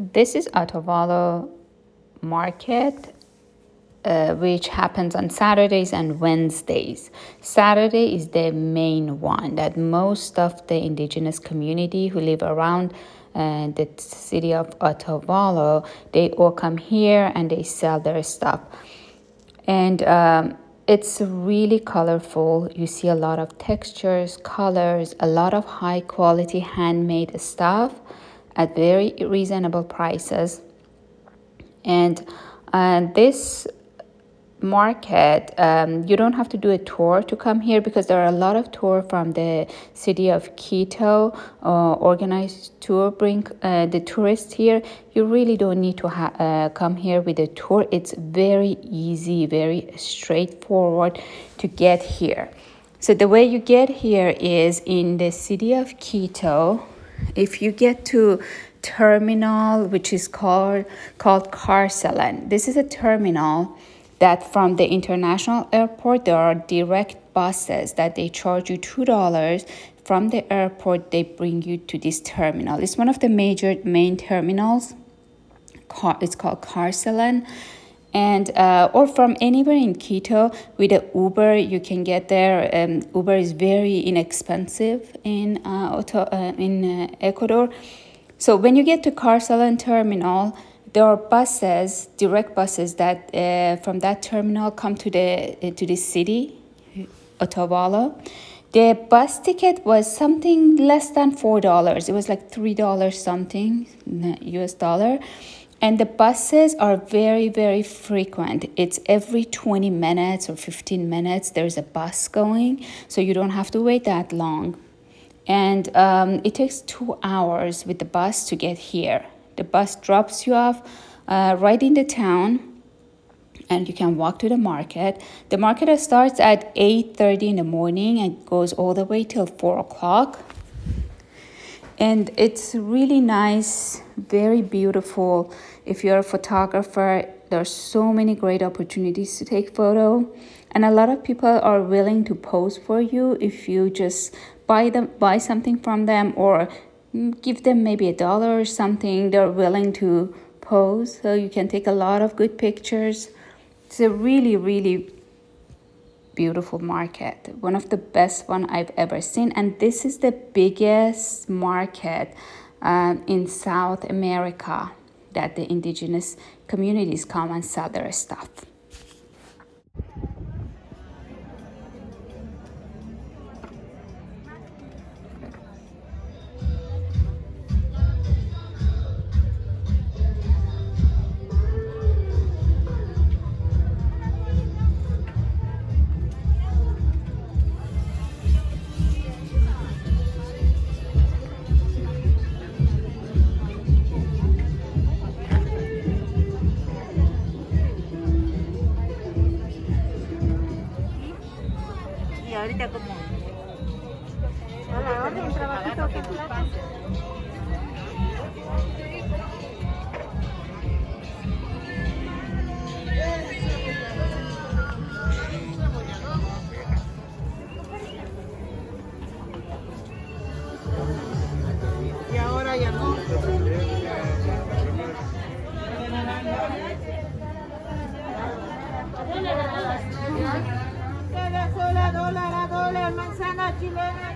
This is Otavalo Market, uh, which happens on Saturdays and Wednesdays. Saturday is the main one that most of the indigenous community who live around uh, the city of Otavalo, they all come here and they sell their stuff. And um, it's really colorful. You see a lot of textures, colors, a lot of high quality handmade stuff at very reasonable prices. And uh, this market um, you don't have to do a tour to come here because there are a lot of tour from the city of quito uh, organized tour bring uh, the tourists here. You really don't need to uh, come here with a tour. It's very easy very straightforward to get here. So the way you get here is in the city of quito if you get to terminal which is called called Carcelén this is a terminal that from the international airport there are direct buses that they charge you two dollars. From the airport they bring you to this terminal. It's one of the major main terminals. It's called Carcelén and uh, or from anywhere in Quito with an Uber you can get there. Um, Uber is very inexpensive in uh, uh, in uh, Ecuador. So when you get to Carcelén terminal, there are buses, direct buses that uh, from that terminal come to the uh, to the city, Otavalo. The bus ticket was something less than four dollars. It was like three dollars something U.S. dollar, and the buses are very very frequent. It's every twenty minutes or fifteen minutes. There's a bus going, so you don't have to wait that long, and um, it takes two hours with the bus to get here the bus drops you off uh, right in the town and you can walk to the market. The market starts at 8.30 in the morning and goes all the way till 4 o'clock. And it's really nice, very beautiful. If you're a photographer, there are so many great opportunities to take photo. And a lot of people are willing to pose for you if you just buy them buy something from them or give them maybe a dollar or something they're willing to pose so you can take a lot of good pictures it's a really really beautiful market one of the best one i've ever seen. And this is the biggest market uh, in south america that the indigenous communities come and sell their stuff ahorita como... A la orden, trabajito, ¿qué Y ahora ya no. Sola, dólar a dólar, manzana chilena.